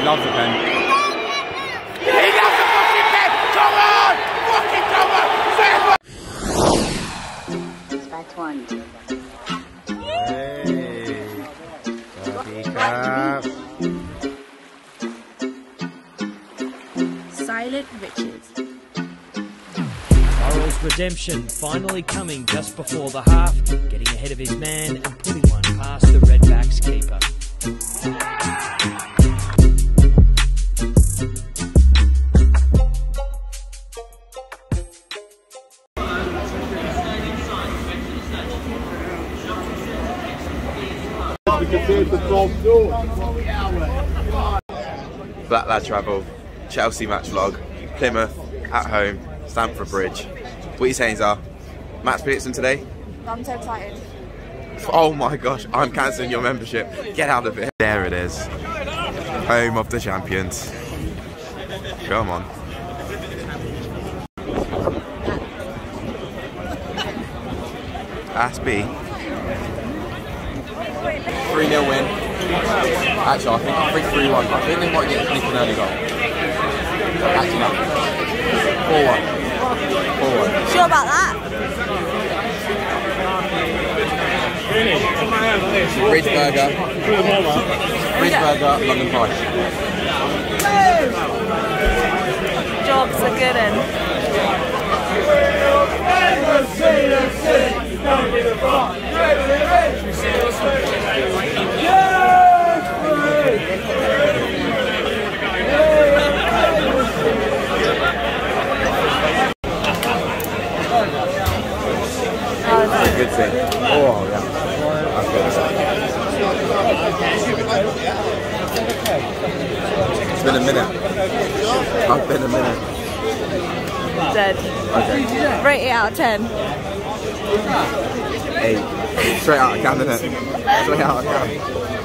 He loves the pen. He loves the fucking pen! Come on! Fucking come on! That's one. Hey. Coffee cup. Silent Riches. Burrell's redemption finally coming just before the half, getting ahead of his man and putting one past the Redbacks keeper. Black Lad Travel, Chelsea match vlog, Plymouth, at home, Stamford Bridge. What are you saying, Zar? Match prediction today? I'm so excited. Oh my gosh, I'm cancelling your membership. Get out of it. There it is. Home of the champions. Come on. Asby. 3 0 win. Actually, I think I think 3 1. I think they might get an early goal. Actually, no. 4 1. 4 1. Sure about that? Bridge Burger. Bridge Burger, London Price. Jobs are good eh? And Good thing. Oh, yeah. It's been a minute. I've been a minute. dead. Okay. Rate it out of 10. Eight. Straight out of can, innit? Straight out of can.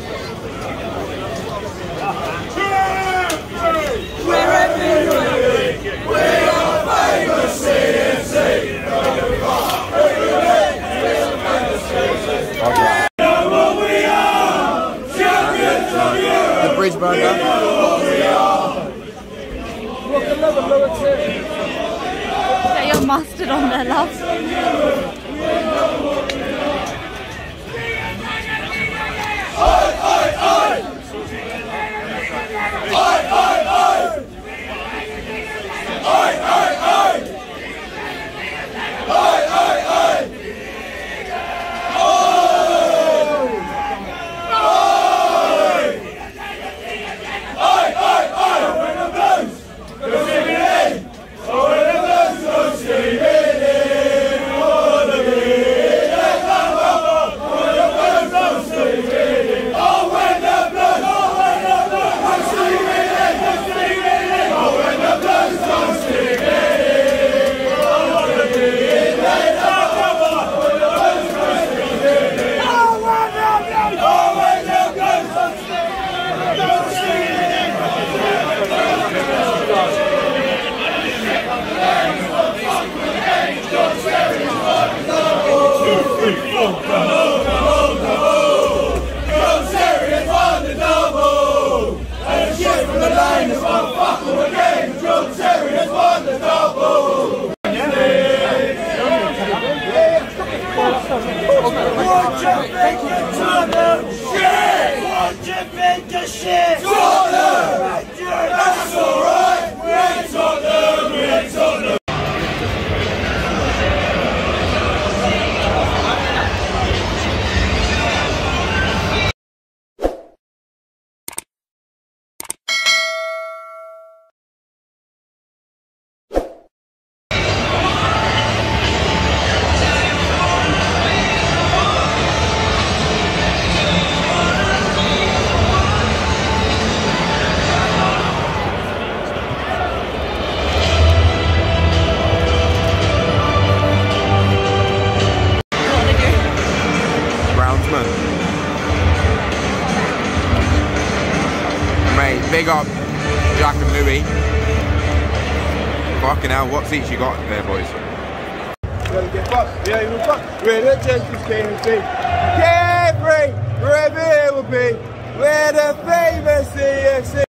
Big Jack and Louis. Fucking hell, what seats you got there, boys? Yeah, where the KFC. Carefree, wherever will be, the famous CFC.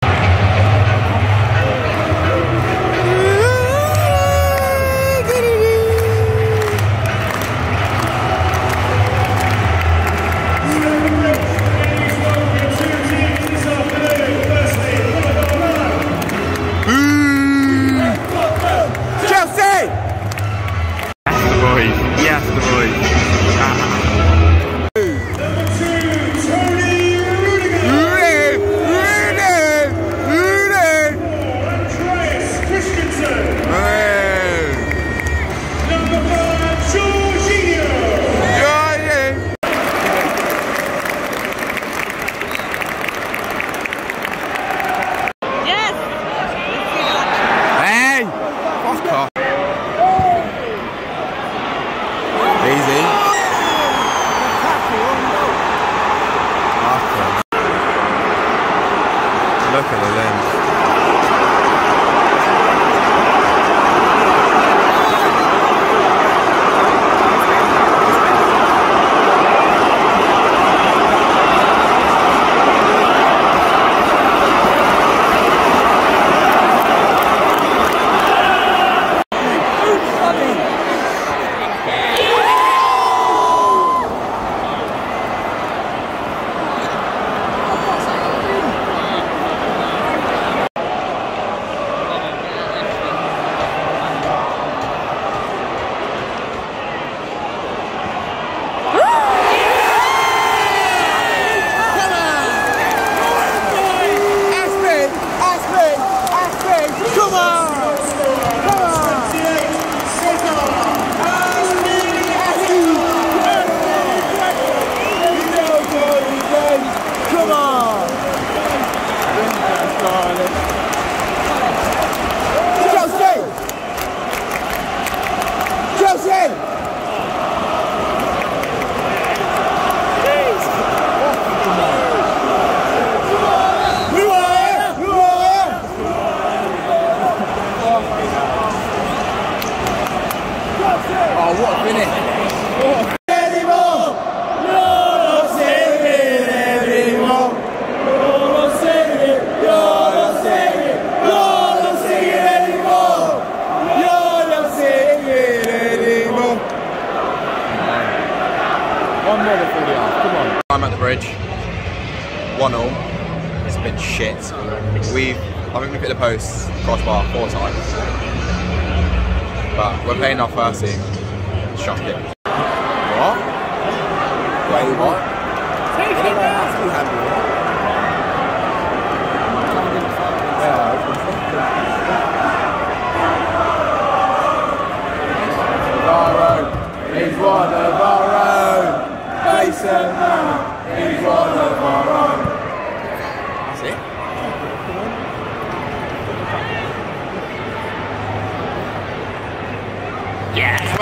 crossbar four times. But we're playing our first team. Shocking. What? Wait, what?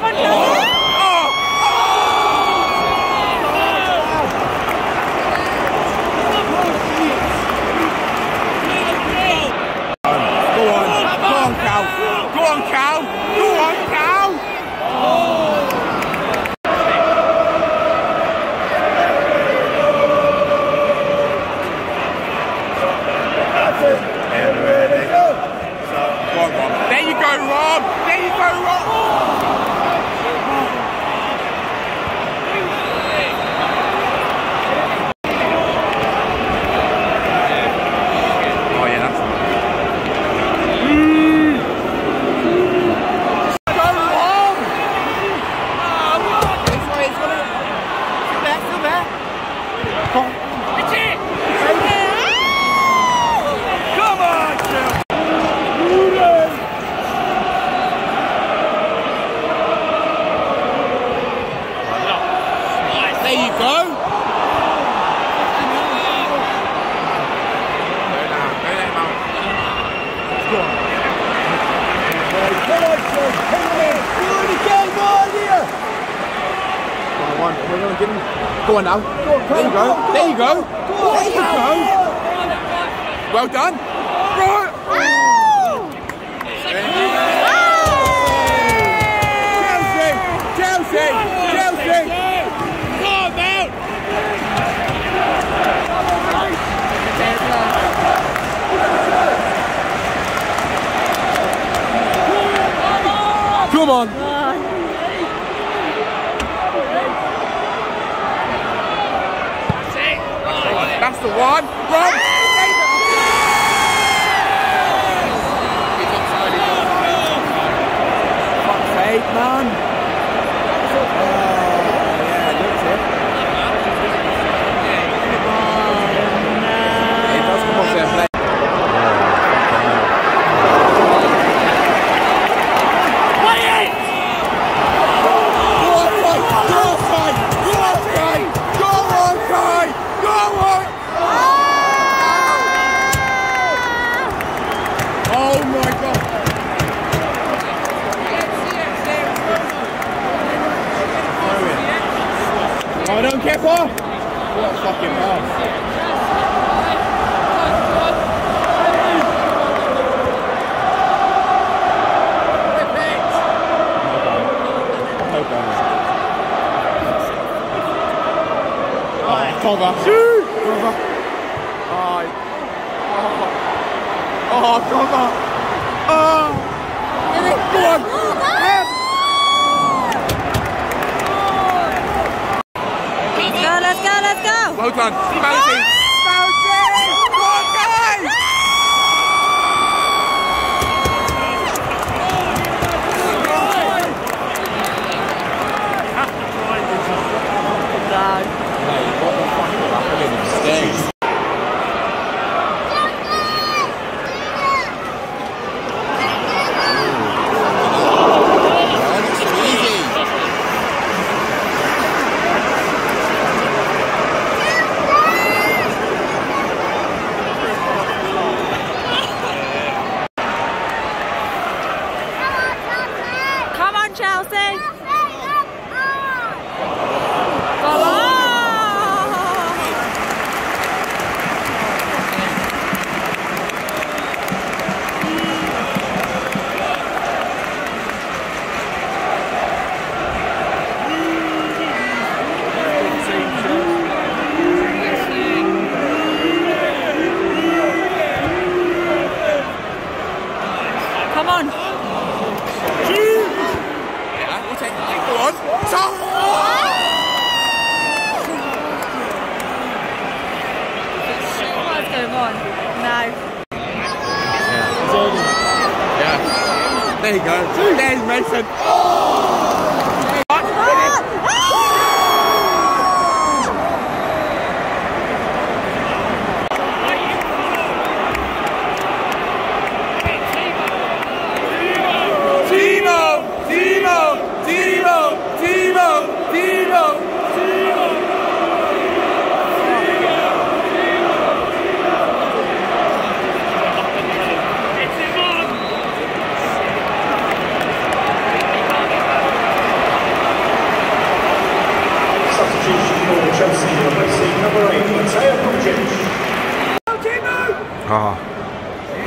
come on on. We're going to get him. Go on now. Go on, there you go. go there you go. go there you go. Well done. Oh. Chelsea! Chelsea! Chelsea! Come! Come on! To one. Run! He's offside, he's offside. Fuck's sake, man. Oh, yeah, looks it. It does come off their play. Oh my god! Oh, don't get off! What a fucking pass. No bonus. Oh, cover. Cover. Oh, oh, oh, cover. Oh. Go on. Let's go, let's go, let's go. Well done.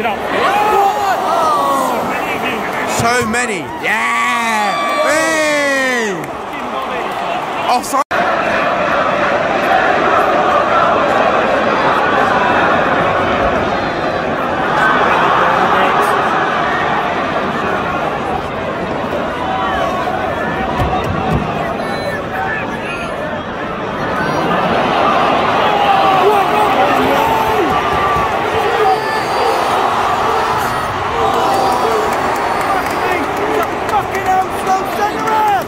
So many. Yeah! Hey! Offside. Fucking hell, slow centre half.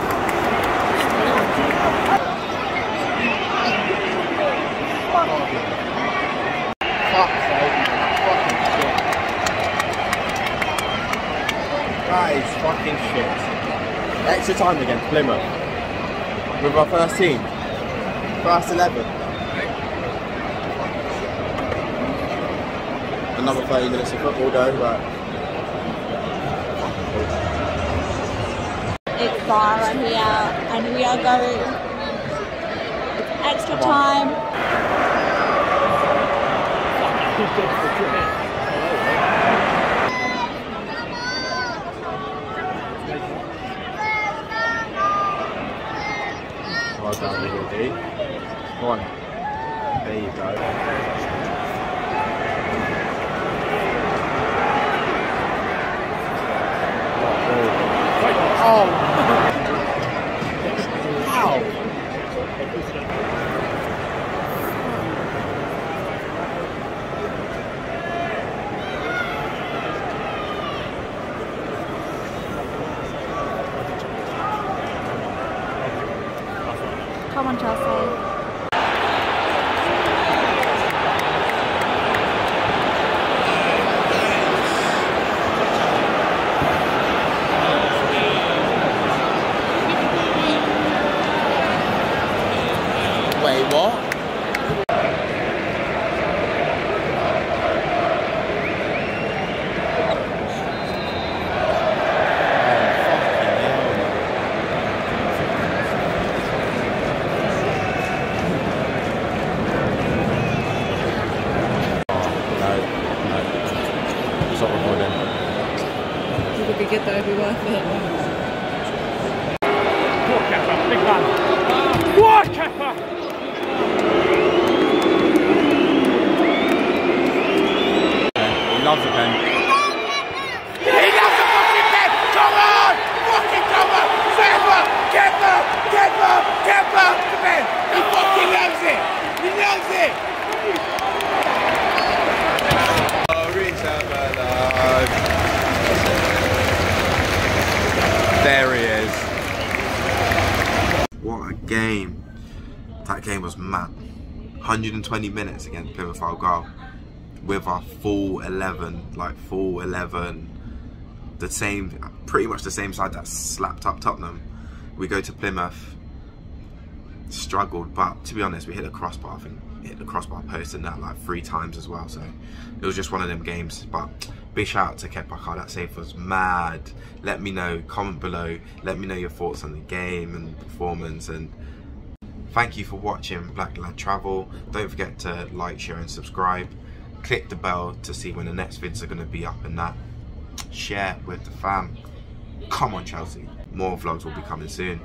Fuck's sake. Fucking shit. That is fucking shit. Extra time against Plymouth. With our first team. First 11. Another 30 minutes of football though, but It's far right here, and we are going. Extra time. well done, little D. Come on. There you go. Oh! Come on, Chelsea. Wait, what? No, no. Stop recording. It would be good though, it'd be worth it. Go on, Kepa, big man. Go on, Kepa. He loves the pen. He loves the fucking pen! Come on! Fucking come on! Kepa! Kepa! Kepa! Kepa! The pen! He fucking loves it! He loves it! There he is. What a game. That game was mad. 120 minutes against Plymouth Argyle with our full 11, like full 11, the same, pretty much the same side that slapped up Tottenham. We go to Plymouth, struggled, but to be honest, we hit the crossbar. I think hit the crossbar post and that like three times as well. So it was just one of them games. But big shout out to Kepaka. That save was mad. Let me know. Comment below. Let me know your thoughts on the game and performance. And thank you for watching Black Lad Travel. Don't forget to like, share, and subscribe. Click the bell to see when the next vids are going to be up and that. Share with the fam. Come on, Chelsea. More vlogs will be coming soon.